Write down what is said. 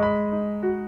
Música